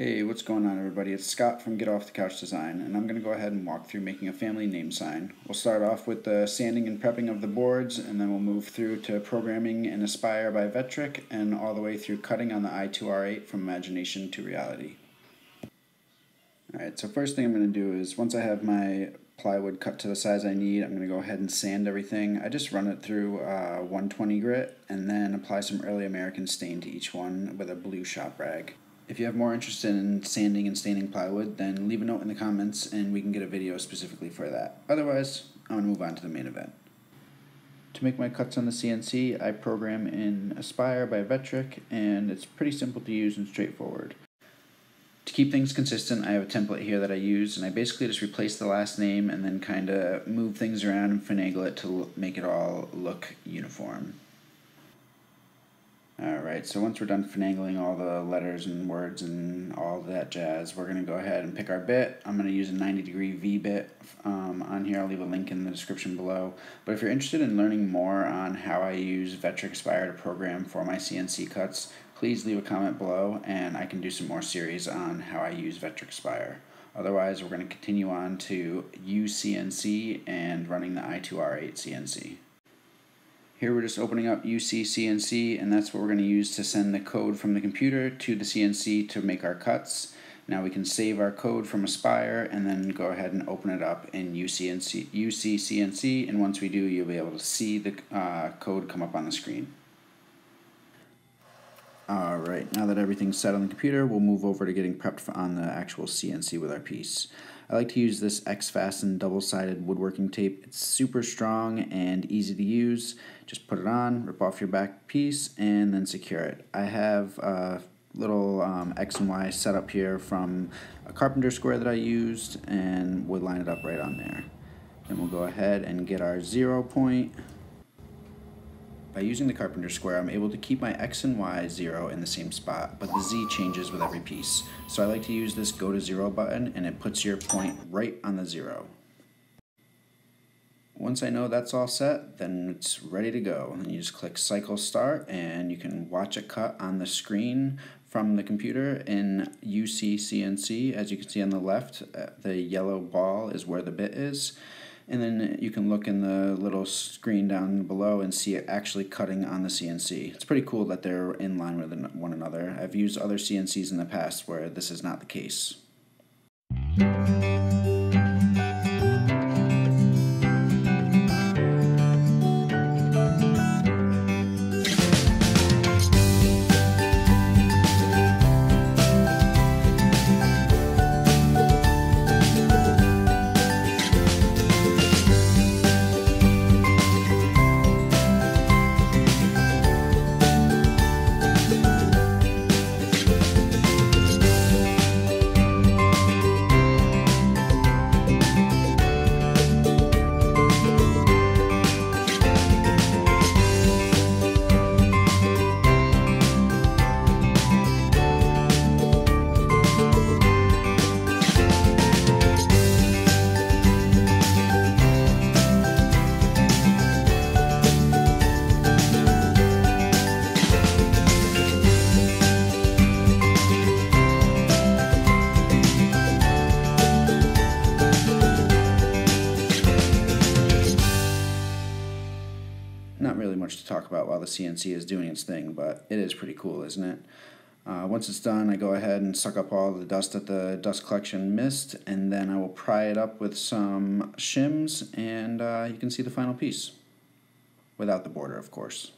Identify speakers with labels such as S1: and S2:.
S1: Hey, what's going on everybody? It's Scott from Get Off the Couch Design, and I'm going to go ahead and walk through making a family name sign. We'll start off with the sanding and prepping of the boards, and then we'll move through to programming in Aspire by Vectric, and all the way through cutting on the i2R8 from imagination to reality. Alright, so first thing I'm going to do is, once I have my plywood cut to the size I need, I'm going to go ahead and sand everything. I just run it through uh, 120 grit, and then apply some early American stain to each one with a blue shop rag. If you have more interest in sanding and staining plywood, then leave a note in the comments and we can get a video specifically for that. Otherwise, I'm going to move on to the main event. To make my cuts on the CNC, I program in Aspire by Vectric, and it's pretty simple to use and straightforward. To keep things consistent, I have a template here that I use, and I basically just replace the last name and then kind of move things around and finagle it to make it all look uniform. Alright, so once we're done finagling all the letters and words and all that jazz, we're going to go ahead and pick our bit. I'm going to use a 90 degree V bit um, on here. I'll leave a link in the description below. But if you're interested in learning more on how I use Vectric Aspire to program for my CNC cuts, please leave a comment below and I can do some more series on how I use Vectric Aspire. Otherwise, we're going to continue on to UCNC and running the I2R8 CNC. Here we're just opening up UC CNC and that's what we're going to use to send the code from the computer to the CNC to make our cuts. Now we can save our code from Aspire and then go ahead and open it up in UCNC, UC CNC and once we do you'll be able to see the uh, code come up on the screen. Alright, now that everything's set on the computer, we'll move over to getting prepped on the actual CNC with our piece. I like to use this X-Fasten double-sided woodworking tape. It's super strong and easy to use. Just put it on, rip off your back piece, and then secure it. I have a little um, X and Y set up here from a carpenter square that I used, and would line it up right on there. Then we'll go ahead and get our zero point. By using the carpenter square, I'm able to keep my X and Y zero in the same spot, but the Z changes with every piece. So I like to use this go to zero button and it puts your point right on the zero. Once I know that's all set, then it's ready to go. And you just click cycle start and you can watch it cut on the screen from the computer in UC CNC. As you can see on the left, uh, the yellow ball is where the bit is and then you can look in the little screen down below and see it actually cutting on the CNC. It's pretty cool that they're in line with one another. I've used other CNCs in the past where this is not the case. Not really much to talk about while the CNC is doing its thing, but it is pretty cool, isn't it? Uh, once it's done, I go ahead and suck up all the dust that the dust collection missed, and then I will pry it up with some shims, and uh, you can see the final piece. Without the border, of course.